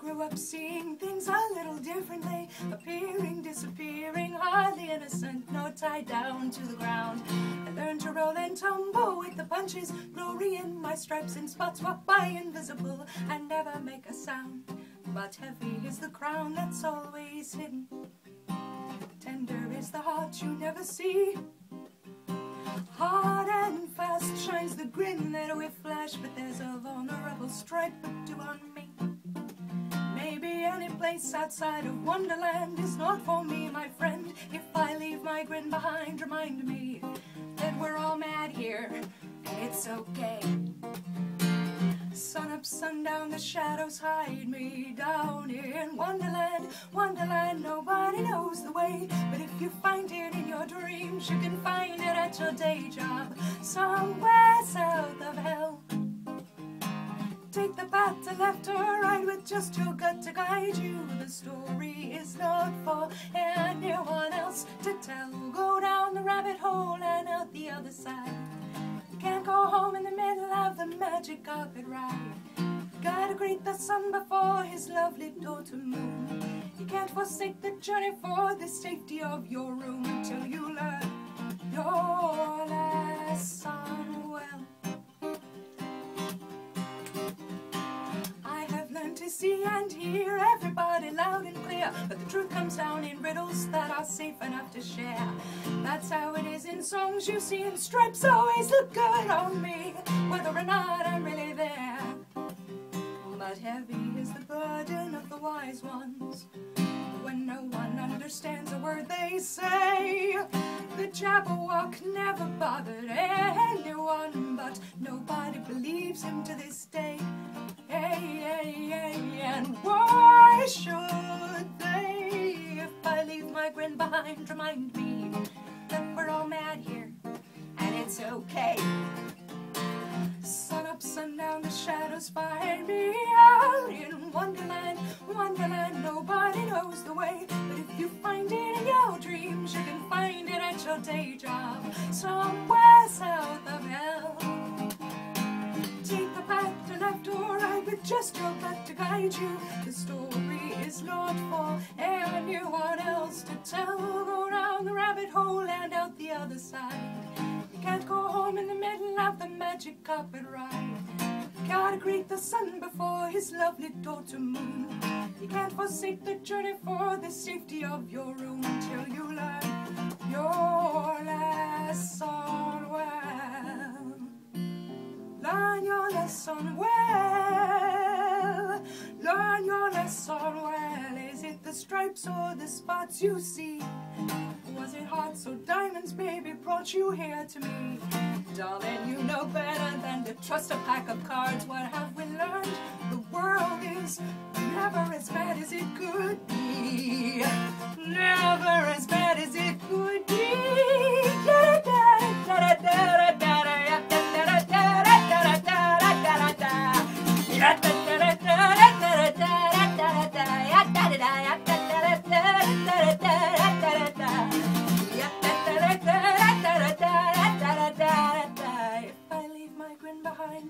grew up seeing things a little differently, appearing, disappearing, hardly innocent, no tied down to the ground. I learned to roll and tumble with the punches, glory in my stripes and spots, walk by invisible and never make a sound. But heavy is the crown that's always hidden. Tender is the heart you never see. Hard and fast shines the grin that we flash, but there's a vulnerable stripe place outside of Wonderland is not for me, my friend. If I leave my grin behind, remind me that we're all mad here, and it's okay. Sun up, sundown, the shadows hide me down in Wonderland. Wonderland, nobody knows the way. But if you find it in your dreams, you can find it at your day job, somewhere south of hell. The path to left or right with just your gut to guide you. The story is not for anyone else to tell. Go down the rabbit hole and out the other side. You can't go home in the middle of the magic carpet ride. Gotta greet the sun before his lovely daughter moon. You can't forsake the journey for the safety of your room until you learn your lesson see and hear everybody loud and clear, but the truth comes down in riddles that are safe enough to share. That's how it is in songs you see, and stripes always look good on me, whether or not I'm really there. But heavy is the burden of the wise ones when no one understands a word they say. The Jabberwock never bothered anyone, but nobody believes him to this day. And why should they? If I leave my grin behind, remind me that we're all mad here, and it's okay. Sun up, sun down, the shadows find me out in Wonderland. Wonderland, nobody knows the way. But if you find it in your dreams, you can find it at your day job, somewhere just your gut to guide you. The story is not for anyone else to tell. Go down the rabbit hole and out the other side. You can't go home in the middle of the magic carpet ride. Gotta greet the sun before his lovely daughter moon. You can't forsake the journey for the safety of your room until you learn your lesson well. Lesson well. Learn your lesson well. Is it the stripes or the spots you see? Was it hearts or diamonds, baby, brought you here to me? Darling, you know better than to trust a pack of cards. What have we learned? The world is never as bad as it could be. Never as bad as it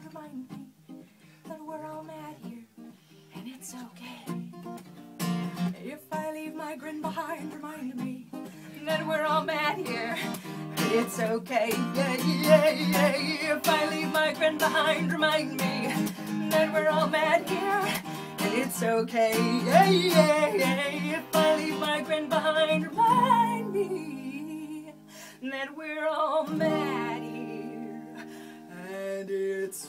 remind me that we're all mad here, and it's okay. If I leave my grin behind, remind me that we're all mad here, and it's okay. Yeah, yeah, yeah. If I leave my grin behind, remind me that we're all mad here, and it's okay. Yeah, yeah, yeah. If I leave my grin behind, remind me that we're all mad it's